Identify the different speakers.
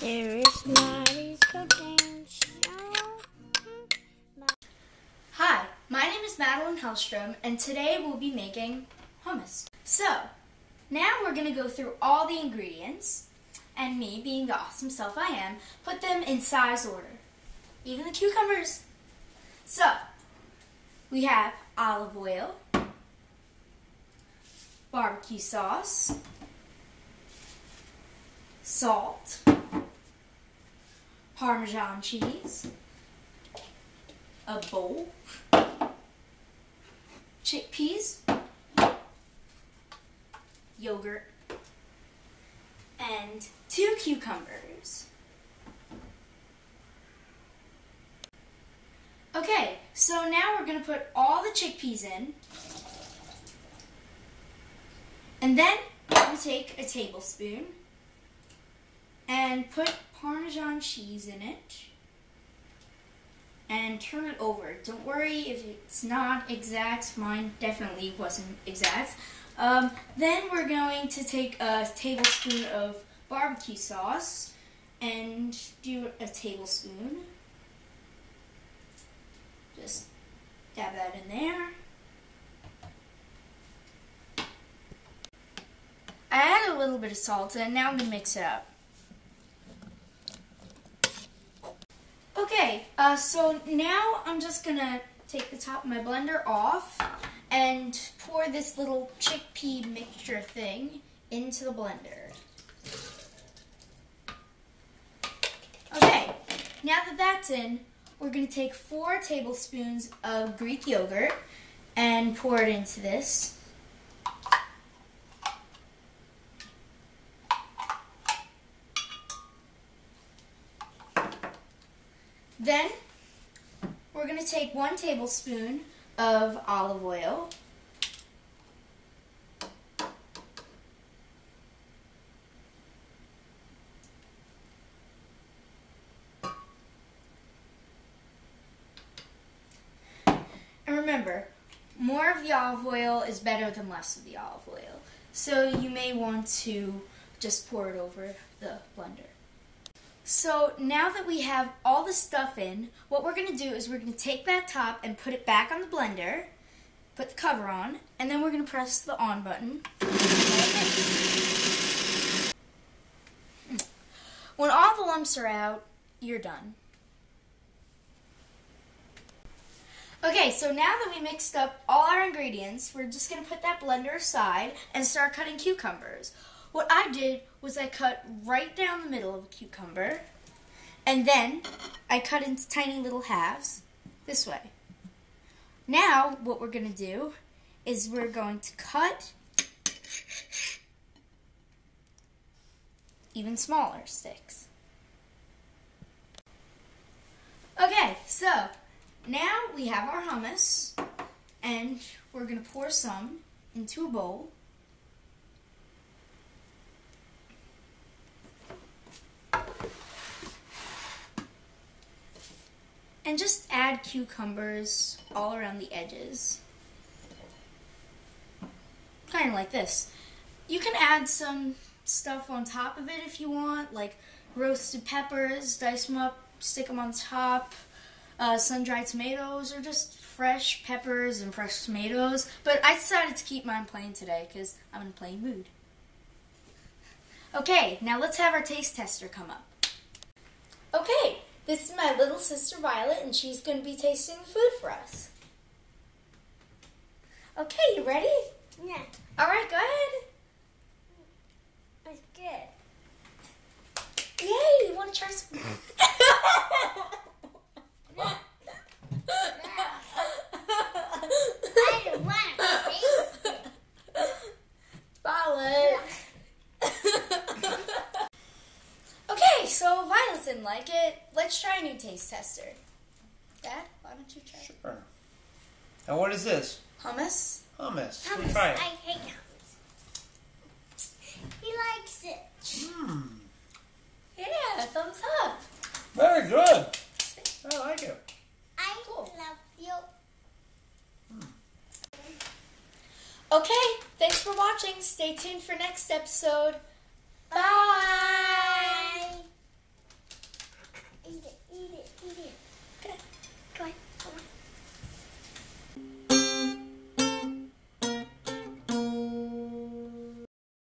Speaker 1: There is Maddy's cooking show.
Speaker 2: Hi, my name is Madeline Hellstrom, and today we'll be making hummus. So, now we're going to go through all the ingredients, and me, being the awesome self I am, put them in size order. Even the cucumbers. So, we have olive oil, barbecue sauce, salt, Parmesan cheese, a bowl, chickpeas, yogurt, and two cucumbers. Okay, so now we're going to put all the chickpeas in. And then to take a tablespoon and put Parmesan cheese in it and turn it over. Don't worry if it's not exact. Mine definitely wasn't exact. Um, then we're going to take a tablespoon of barbecue sauce and do a tablespoon. Just dab that in there. I add a little bit of salt and now I'm going to mix it up. Okay, uh, so now I'm just gonna take the top of my blender off and pour this little chickpea mixture thing into the blender. Okay, now that that's in, we're gonna take four tablespoons of Greek yogurt and pour it into this. Then we're going to take one tablespoon of olive oil. And remember, more of the olive oil is better than less of the olive oil. So you may want to just pour it over the blender. So now that we have all the stuff in, what we're going to do is we're going to take that top and put it back on the blender, put the cover on, and then we're going to press the on button. When all the lumps are out, you're done. Okay, so now that we mixed up all our ingredients, we're just going to put that blender aside and start cutting cucumbers. What I did was I cut right down the middle of a cucumber, and then I cut into tiny little halves this way. Now, what we're going to do is we're going to cut even smaller sticks. Okay, so now we have our hummus, and we're going to pour some into a bowl. Just add cucumbers all around the edges. Kind of like this. You can add some stuff on top of it if you want, like roasted peppers, dice them up, stick them on top, uh, sun-dried tomatoes, or just fresh peppers and fresh tomatoes. But I decided to keep mine plain today because I'm in a plain mood. Okay, now let's have our taste tester come up. Okay, this is my little sister Violet, and she's going to be tasting the food for us. Okay, you ready?
Speaker 1: Yeah,
Speaker 2: All right, go ahead.
Speaker 1: it's good.
Speaker 2: Yay, you want to try some?
Speaker 1: I don't want to taste it.
Speaker 2: Violet. okay, so Violet didn't like it. Let's try a new taste tester. Dad, why don't you try
Speaker 3: Sure. Now what is this?
Speaker 2: hummus?
Speaker 3: Hummus.
Speaker 1: Hummus.
Speaker 3: Try
Speaker 1: I hate hummus. He likes it.
Speaker 3: Hmm.
Speaker 2: Yeah, thumbs up.
Speaker 3: Very good. I like it.
Speaker 1: I
Speaker 2: Cool.
Speaker 1: love you.
Speaker 2: Okay, thanks for watching. Stay tuned for next episode. Bye.